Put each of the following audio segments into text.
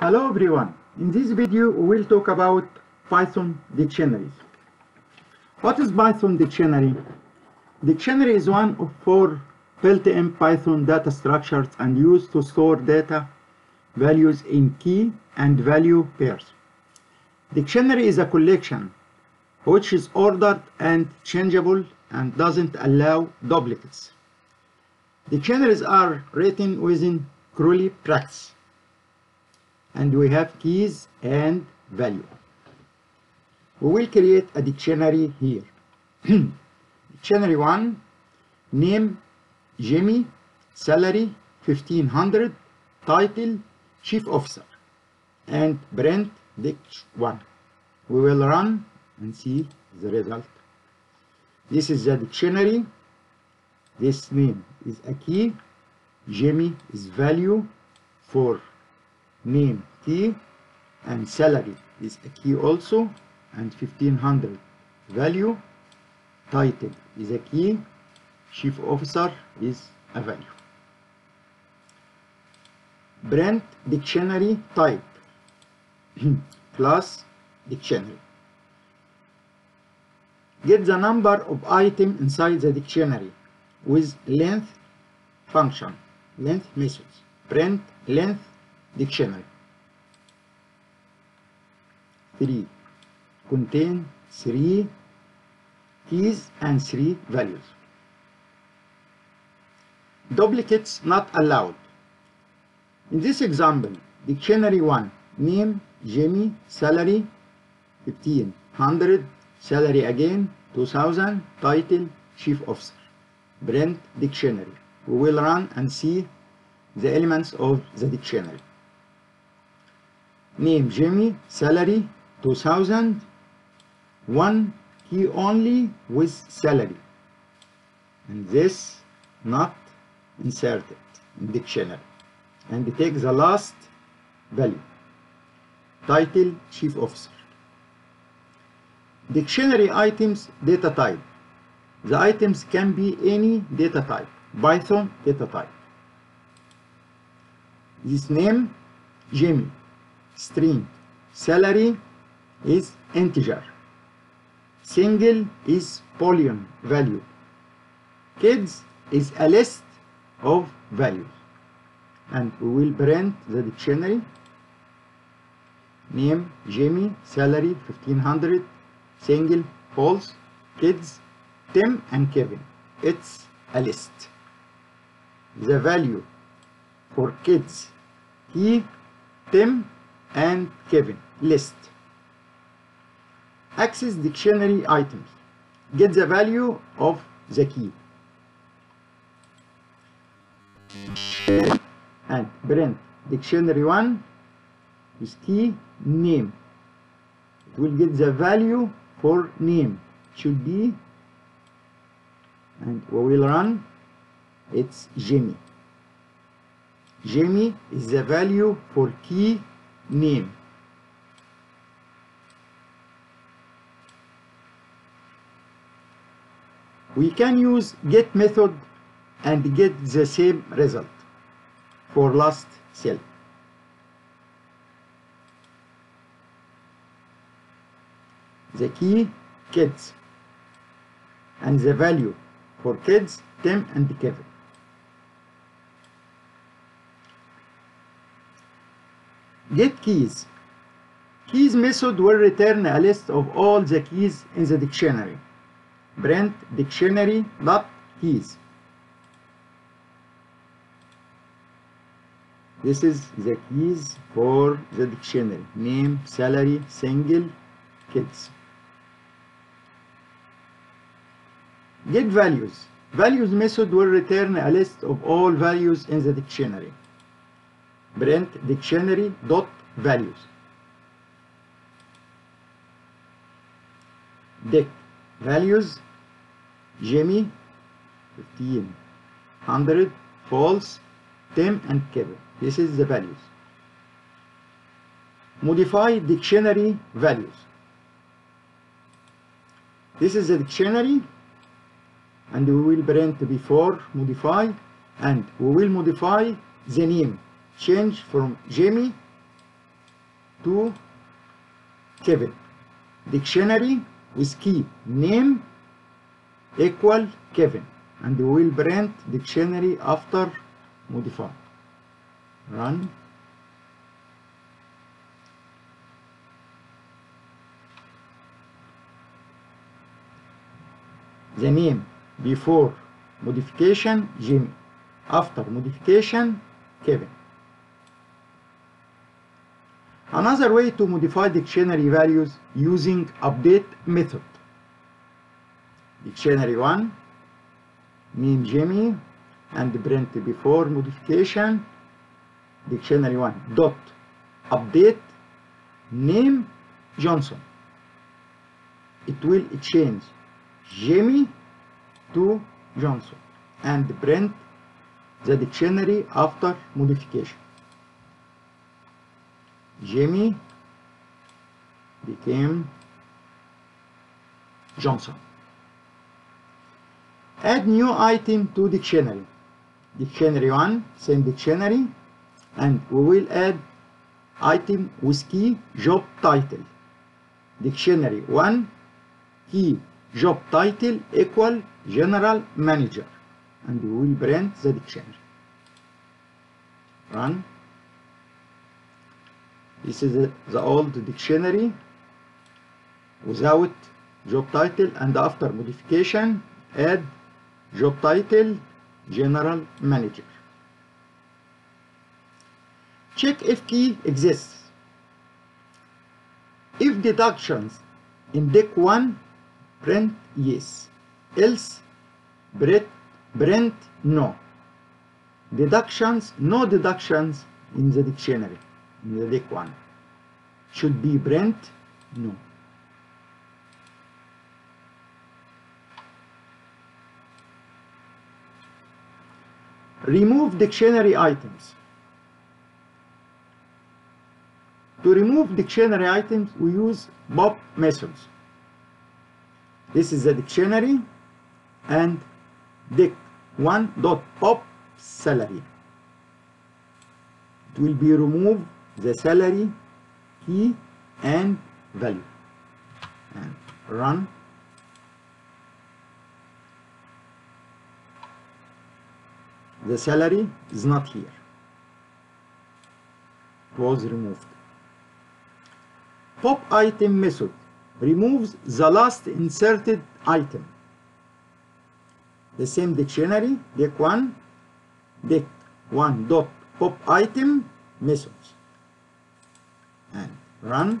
Hello everyone. In this video we will talk about Python dictionaries. What is Python dictionary? Dictionary is one of four built-in Python data structures and used to store data values in key and value pairs. Dictionary is a collection which is ordered and changeable and doesn't allow duplicates. Dictionaries are written within curly brackets and we have keys and value. We will create a dictionary here. dictionary 1, name Jimmy, salary 1500, title chief officer, and print dict 1. We will run and see the result. This is the dictionary. This name is a key. Jimmy is value for name key and salary is a key also and 1500 value title is a key chief officer is a value. Print dictionary type plus dictionary. Get the number of item inside the dictionary with length function length methods print length dictionary. 3 contain 3 keys and 3 values. Duplicates not allowed. In this example dictionary 1 name Jimmy salary 1500 salary again 2000 title chief officer. Print dictionary. We will run and see the elements of the dictionary name Jimmy, salary 2000, one key only with salary. And this not inserted in dictionary. And take the last value. Title, chief officer. Dictionary items data type. The items can be any data type. Python data type. This name, Jimmy string. Salary is integer. Single is boolean value. Kids is a list of values. And we will print the dictionary. Name Jimmy salary 1500 single false. Kids Tim and Kevin. It's a list. The value for kids. He Tim and Kevin list. Access dictionary items. Get the value of the key. And print dictionary 1 is key name. It will get the value for name. It should be and we will run it's Jimmy. Jimmy is the value for key name we can use get method and get the same result for last cell. The key kids. And the value for kids Tim and Kevin get keys. Keys method will return a list of all the keys in the dictionary. Print dictionary dot keys. This is the keys for the dictionary. Name, salary, single, kids. Get values. Values method will return a list of all values in the dictionary print dictionary dot values dict. Values. Jimmy. 1500 false. Tim and Kevin. This is the values. Modify dictionary values. This is the dictionary and we will print before modify and we will modify the name change from Jamie to Kevin. Dictionary with key name equal Kevin. And we will print dictionary after modify. Run. The name before modification Jimmy. After modification Kevin. Another way to modify dictionary values using update method. Dictionary 1, name Jimmy, and print before modification, dictionary 1 dot update name Johnson. It will change Jimmy to Johnson and print the dictionary after modification. Jimmy became Johnson. Add new item to dictionary. Dictionary 1, same dictionary, and we will add item with key job title. Dictionary 1, key job title equal general manager, and we will print the dictionary. Run. This is the, old dictionary without job title and after modification add job title general manager. Check if key exists. If deductions in dict 1 print yes else print, print no. Deductions no deductions in the dictionary dict 1 should be print no. Remove dictionary items. To remove dictionary items, we use pop methods. This is the dictionary and dict one dot pop salary. It will be remove the salary key and value. And run. The salary is not here. It was removed. Pop item method. Removes the last inserted item. The same dictionary dict 1 dict 1 dot pop item methods run.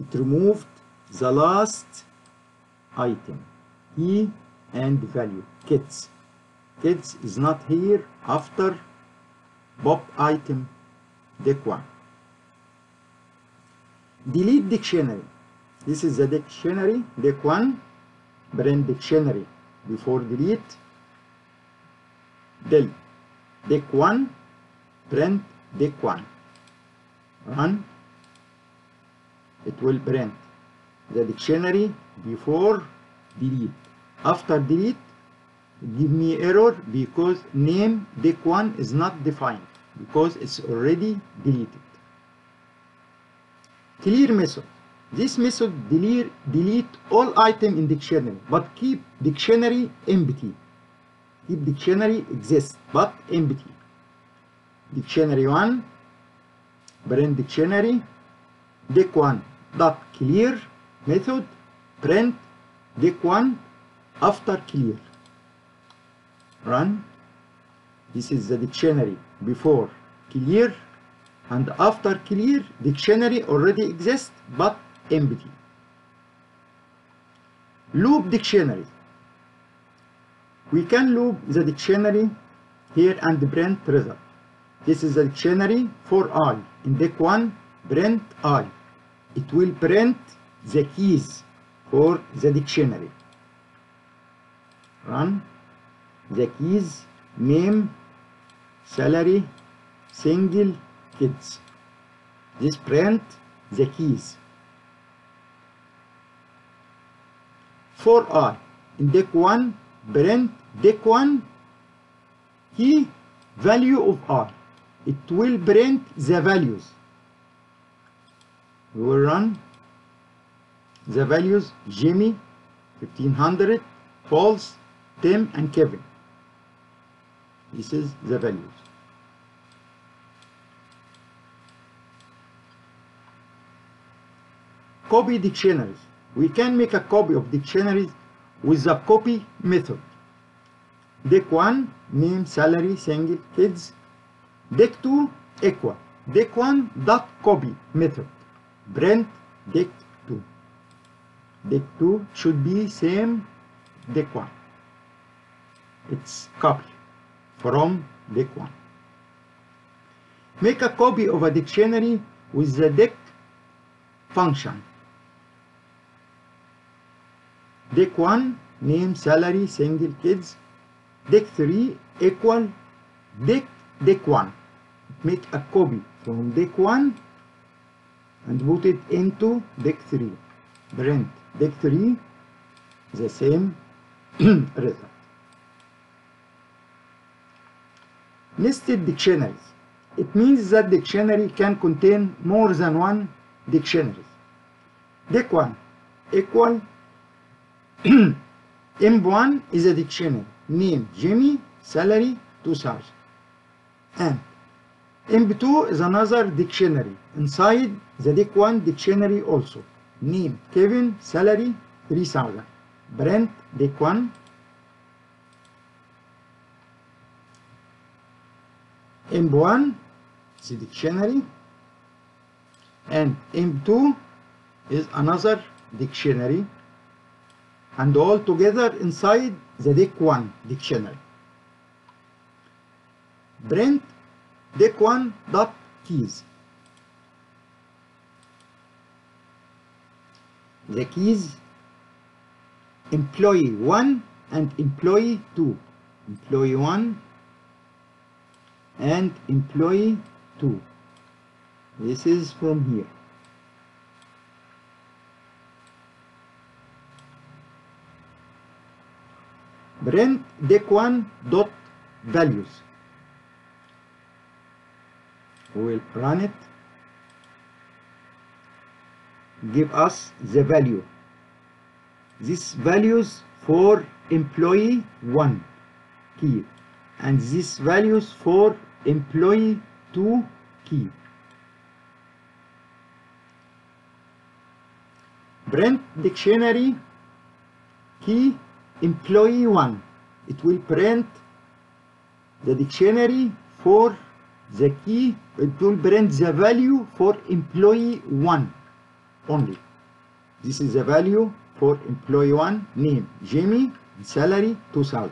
It removed the last item e and value kids. Kids is not here after pop item dict 1 delete dictionary. This is the dictionary dict 1 brand dictionary. Before delete del dict 1 print dict 1 run it will print the dictionary before delete. After delete give me error because name dict 1 is not defined because it's already deleted. Clear method. This method delete, delete all item in dictionary but keep dictionary empty. Keep dictionary exists but empty dictionary 1 print dictionary. Dict 1 dot clear. Method. Print dict 1 after clear. Run. This is the dictionary before clear and after clear. Dictionary already exists but empty. Loop dictionary. We can loop the dictionary here and print result this is a dictionary for i in dict 1 print i it will print the keys for the dictionary. Run. The keys name salary single kids. This print the keys. For i in dict 1 print dict 1 key value of i it will print the values. We will run the values Jimmy 1500 false Tim and Kevin. This is the values. Copy dictionaries. We can make a copy of dictionaries with the copy method. Dict 1 name salary single kids dict 2 equal dict 1 dot copy method print dict 2 dict 2 should be same dict 1 it's copy. From dict 1 make a copy of a dictionary with the dict function. Dict 1 name salary single kids. Dict 3 equal dict dict 1 make a copy from dict 1 and put it into dict 3 print dict 3 the same result nested dictionaries it means that dictionary can contain more than one dictionary dict 1 equal M1 is a dictionary. Name Jimmy, salary 2000. And M2 is another dictionary. Inside the Dict 1 dictionary also. Name Kevin, salary 3000. Brent, Dict 1. M1 is a dictionary. And M2 is another dictionary and all together inside the dict 1 dictionary. Print dict 1 dot keys. The keys employee 1 and employee 2. Employee 1 and employee 2. This is from here. print dict1 we'll run it give us the value. This values for employee 1 key. And this values for employee 2 key. Print dictionary key employee 1 it will print the dictionary for the key will print the value for employee 1 only. This is the value for employee 1 name Jamie salary 2000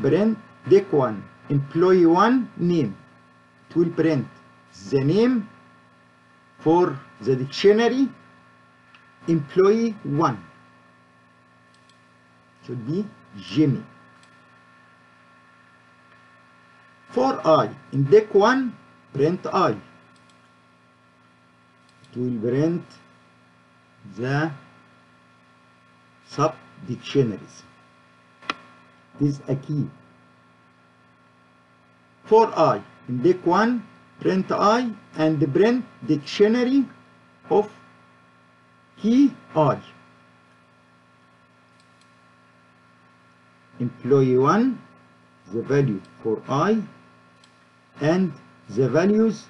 print dict 1 employee 1 name. It will print the name for the dictionary employee 1 should be Jimmy. For I, in dict 1, print I. It will print the sub dictionaries. This is a key. For I, in dict 1, print I and the print dictionary of key I. Employee 1, the value for I, and the values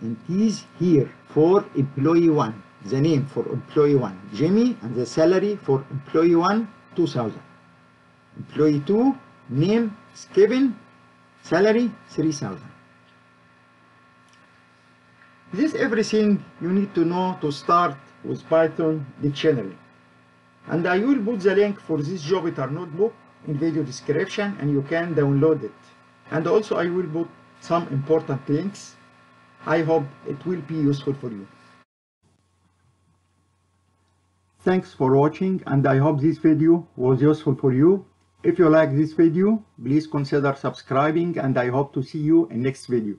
and keys here for employee 1. The name for employee 1, Jimmy, and the salary for employee 1, 2000. Employee 2, name, is Kevin, salary, 3000. This is everything you need to know to start with Python dictionary. And I will put the link for this Jupyter notebook in video description and you can download it. And also I will put some important links. I hope it will be useful for you. Thanks for watching and I hope this video was useful for you. If you like this video, please consider subscribing and I hope to see you in next video.